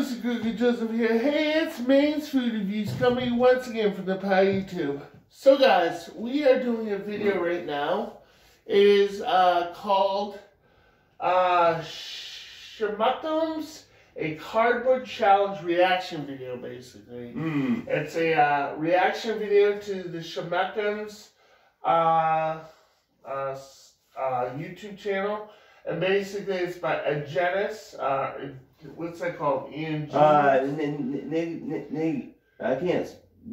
this is Google Joseph here. Hey, it's Maine's Food Reviews coming once again from the Pie YouTube. So guys, we are doing a video right now. It is uh, called uh, Schmuckums, a cardboard challenge reaction video basically. Mm. It's a uh, reaction video to the Schmuckums uh, uh, uh, YouTube channel. And basically it's by Agenis, uh, what's that called? Ian G. Uh, n- n- n- n- n- I can't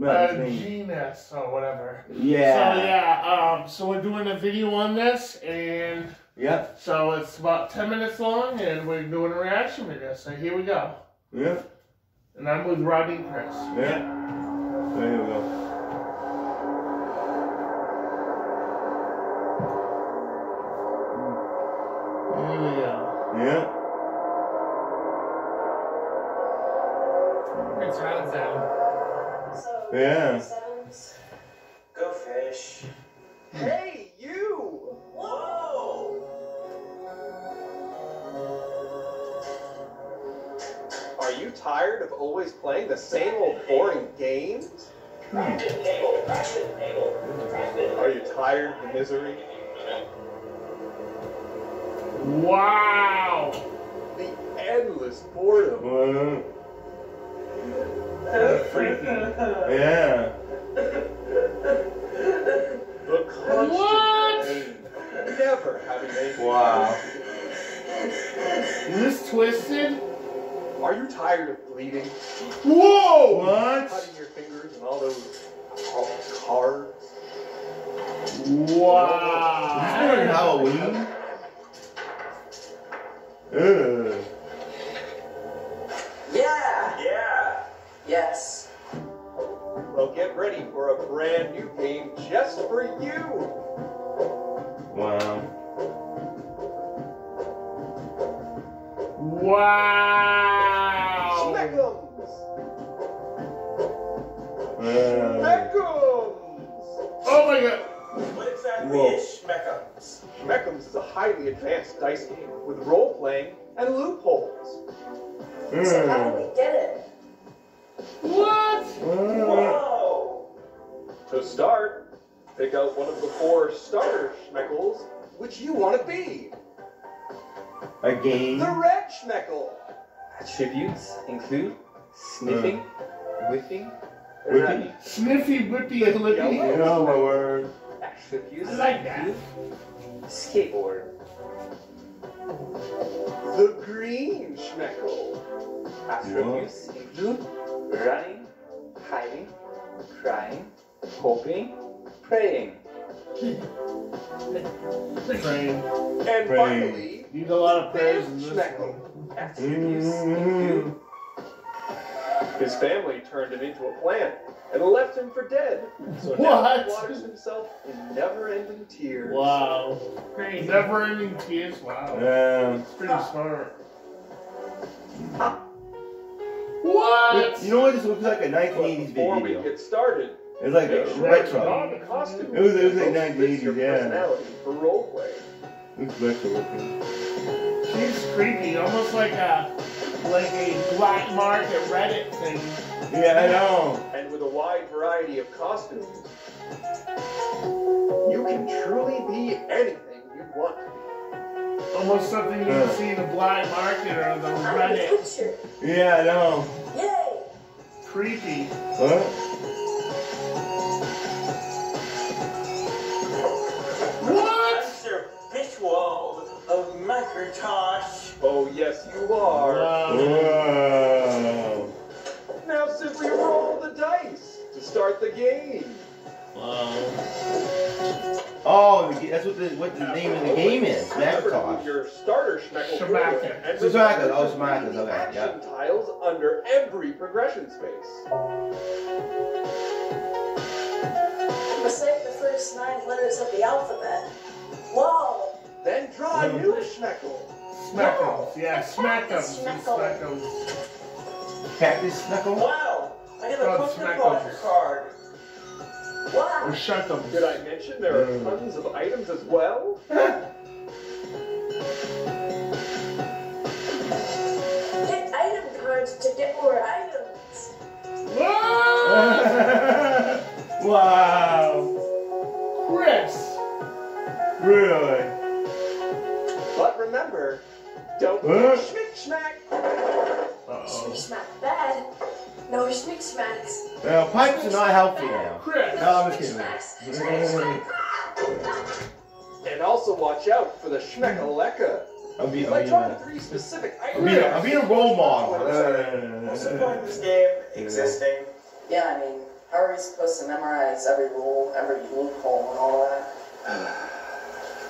uh. Genus or whatever. Yeah. So yeah, um, so we're doing a video on this, and Yep. so it's about ten minutes long, and we're doing a reaction video. So here we go, Yep. and I'm with Rodney and Chris. Yep. There we go. Yeah. sounds. Go fish. Hey, you! Whoa! Are you tired of always playing the same old boring games? Practice table, practice table, practice. Are you tired of the misery? Wow. The endless boredom? Well, That's freaky. yeah. The constant What? never having anything Wow. Is this twisted? Are you tired of bleeding? Whoa! What? Cutting your fingers and all those ca- cards? Is this Wow. during Halloween? Ugh. What exactly Whoa. is Schmeckums? Schmeckums is a highly advanced dice game with role playing and loopholes. So how do mm. we get it? What? What? Whoa! To start, pick out one of the four starter Schmeckles, which you want to be. A game? The red Schmeckle. Attributes include sniffing, whiffing, Whipping? Sniffy, whippy, and lippy. Oh my word. Attributes I like that. skateboard. The green Schmeckle. Attributes include running, hiding, crying, hoping, praying. praying. And Brain. finally, Need a lot of prayers fifth in this Schmeckle. one. Attributes Mm. include His family turned him into a plant and left him for dead. So now What? he waters himself in never-ending tears. Wow. Never ending tears. Wow. Yeah. It's pretty smart. What? You know what? This looks like a 1980s But before we get started, It's like a sure to retro. don the costume. It was- it was like that most fits your 1980s, yeah. personality for roleplay. Looks retro looking. She's creepy. Almost like a like a black market Reddit thing. Yeah, I know. And with a wide variety of costumes, you can truly be anything you want. Almost something you Yeah. see in the black market or the I'm Reddit. Yeah, I know. Yay! Creepy. What? What? Start the game. Wow. Oh, that's what the what the name of the game is. Remember Macintosh. your starter Schmeckle Schmacker. forward and So Schmacker, remember oh, to Schmacker, read okay, action tiles under every progression space. Recite the first nine letters of the alphabet. Whoa! Then draw a new Schmeckle. Smackums. Yeah, smackums. Smackle. Smackums. Cactus Knuckle? Wow! I got a Oh, pumpkin Schmeckles. card. Wow! Or shuckums. Did I mention there are Mm. tons of items as well? Get item cards to get more items. wow. Chris! Really? But remember, don't Huh? schmick schmack. Uh-oh. Smack bad. No schmick smacks. Well, pipes are not healthy now. Chris! No, I'm just kidding. And also watch out for the schmeckaleka. I'm being, By I'm drawing being, three specific I'm being, I'm items. being a role model. Uh, What's the point of this game existing? Yeah, I mean, how are we supposed to memorize every rule, every loophole, and all that?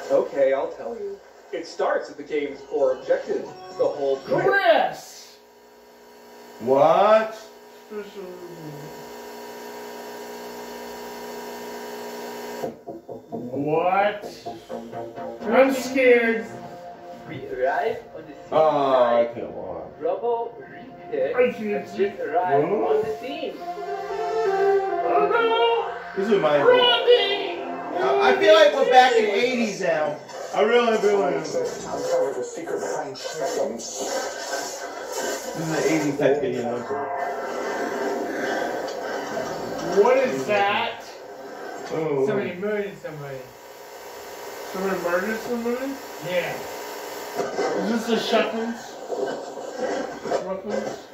Okay, I'll tell you. It starts at the game's core objective, the whole point. Chris! What? What? I'm scared. We arrive on the scene. Oh, come on. Bravo, repick, I can't has see. just arrived What? on the scene. Oh This is my. no! Rodney! I I feel like we're back in the 80s now. I really feel like this Uncover the secret behind This is an 80s type video. What is that? Oh. Somebody murdered somebody. Someone murdered somebody? Yeah. Is this the Shuckles? Shuckles?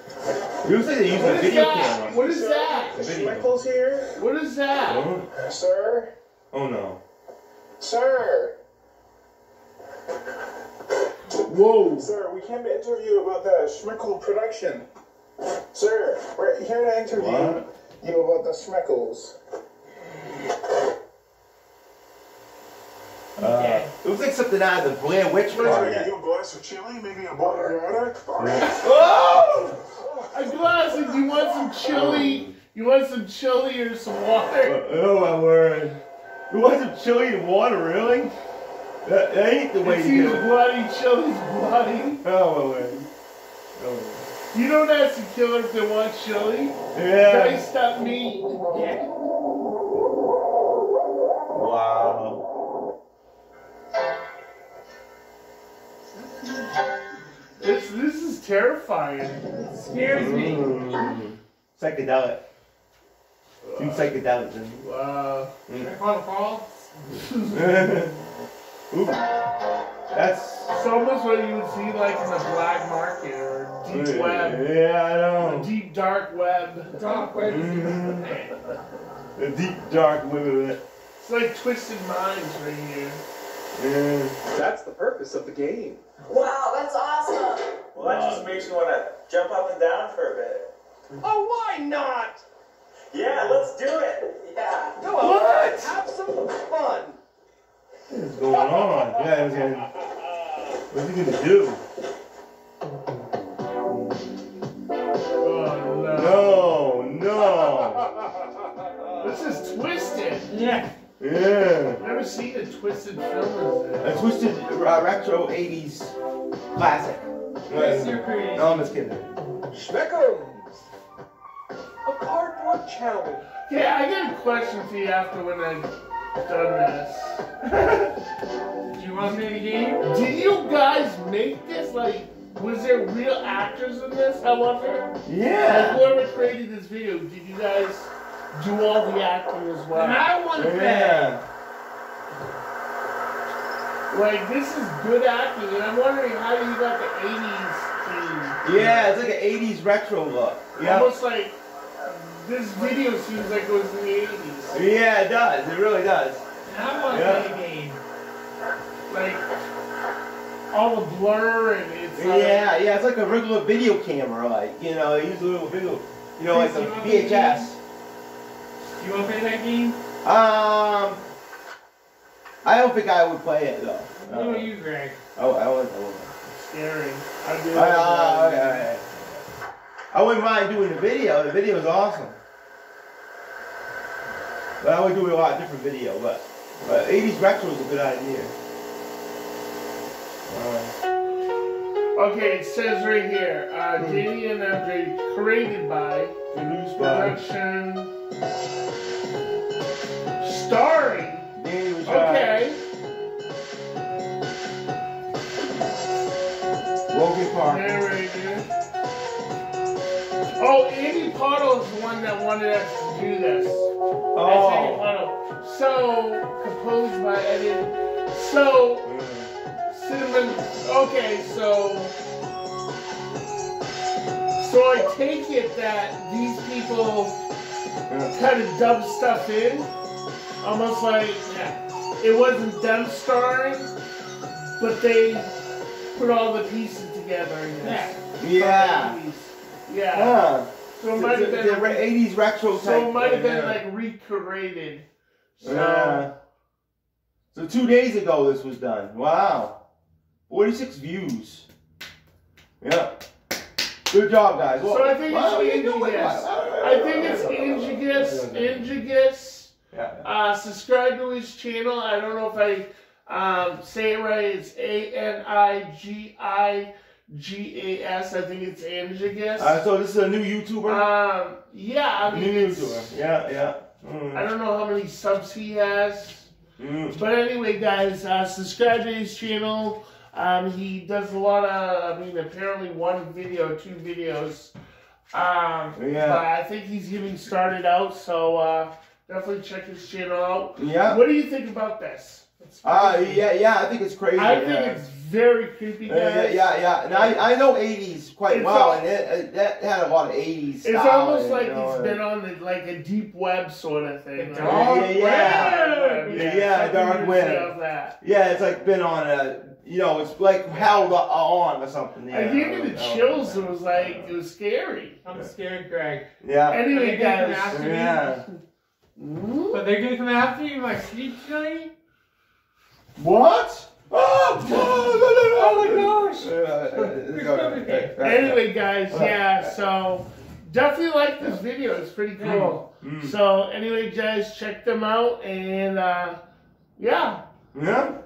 It looks like they're a video that? camera. What is that? A here? What is that? Oh, Sir? oh no. Sir? Whoa! Sir, we came to interview about the Schmeckle production. Sir, we're here to interview What? You about the Schmeckles. Uh, it looks like something out of the Blair Witch Can I get Project. you a glass of chili, maybe a bottle of water? Oh! A glass of, you want some chili? You want some chili or some water? Oh my word. You want some chili and water, really? That, that ain't the way It to seems do it. bloody, chili's bloody. Oh my word. Oh. You don't ask a killer if they want chili. Yeah. Diced up meat. Yeah. Wow. This, this is terrifying. Scares me. Mm. Psychedelic. Too psychedelic. then. Wow. I call it false. Ooh. That's. It's almost what you would see like in the black market or deep web. Yeah, I The know. deep dark web. Dark web is Mhm. The deep dark web of it. It's like twisted minds right here. Yeah. That's the purpose of the game. Wow, that's awesome! Well, that just makes me want to jump up and down for a bit. Oh, why not? Yeah, let's do it. Yeah. Go out What? have some fun. What's going on? Yeah, he's gonna, what's he gonna do? Oh No, no. no. This is twisted. Yeah. Yeah. i Never seen a twisted film as A twisted uh, retro 80s classic. Chris, you're crazy. No, I'm just kidding. Schmeckums. A cardboard challenge. Yeah, I got a question for you after when I'm done this. Do you want me to game? Did you guys make this? Like, was there real actors in this? I wonder. Like, Yeah. whoever created this video, did you guys do all the acting as well? And well? I want to play. Yeah. Like, this is good acting, and I'm wondering how you got the 80s team. Yeah, it's like an 80s retro look. Yeah. Almost like this video seems like it was in the 80s. Yeah, it does. It really does. And I want to Yeah. play the game. Like, all the blur and it's. uh, Yeah, yeah, it's like a regular video camera, like, you know, use a little video, you know, like a VHS. Do you want to play that game? Um, I don't think I would play it though. What Uh, about you, Greg? oh, I wouldn't. I wouldn't. Scary. I do. Uh, okay, okay. I wouldn't mind doing the video. The video is awesome. But I would do a lot different video. But, but 80s retro is a good idea. Uh, Okay, it says right here, uh, Danny and Andre created by produced by production starring. Danny was Okay. Logan Parker. Narrator. Oh, Oh, Andy Pottle is the one that wanted us to do this. That's Andy Oh. Pottle. So, composed by Eddie. So. Okay, so. So I take it that these people kind of dub stuff in, almost like yeah, it wasn't them starring, but they put all the pieces together. in this. Yeah. Yeah. So it might have been. the re- 80s retro type. so it might have been yeah. like recreated. So Yeah. So two days ago this was done. Wow. 46 views. Yeah. Good job, guys. So I think it's you do it. Angigus. Wow. I think it's. Angigus. Yeah. Uh, subscribe to his channel. I don't know if I um, say it right. It's A N I G I G A S. I think it's Angigus. Uh, so this is a new YouTuber? Um, yeah, I mean, new YouTuber. Yeah, yeah. Mm. I don't know how many subs he has. Mm. But anyway, guys, uh, subscribe to his channel. Um, he does a lot of, I mean, apparently one video, two videos. Um, Yeah. But I think he's getting started out, so uh, definitely check his channel out. Yeah. What do you think about this? Uh, yeah, yeah, I think it's crazy. I think it's very creepy, Uh, yeah, yeah, yeah. And I, I know 80s quite It's well, all- and it, that had a lot of 80s It's almost and, like you know, it's been on the, like a deep web sort of thing. Dark Yeah, yeah. Yeah, Yeah, dark web. say of that. Yeah, it's like been on a, you know, it's like held on or something. Yeah, I gave me the Oh, chills. It was like it was scary. I'm scared, Greg. Yeah. Anyway, Are they gonna come guys. Yeah. But they're gonna come after you like sleep tonight? What? Oh, Oh my gosh! gosh. Anyway, guys, yeah, so definitely like this video. It's pretty cool. Mm. So, anyway, guys, check them out, and uh, yeah. Yeah.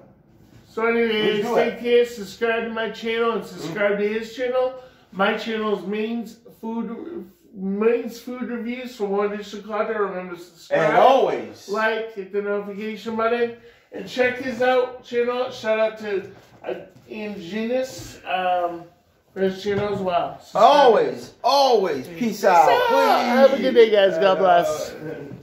So, anyways, take care. Subscribe to my channel and subscribe to his channel. My channel is Maine's Food Maine's Food Reviews for more additional content. Remember to subscribe, And always. like, hit the notification button, and check his out channel. Shout out to uh, Ingenious um, for his channel as well. Subscribe. Always. Always. Peace out. Peace out. Have a good day, guys. God bless. Please.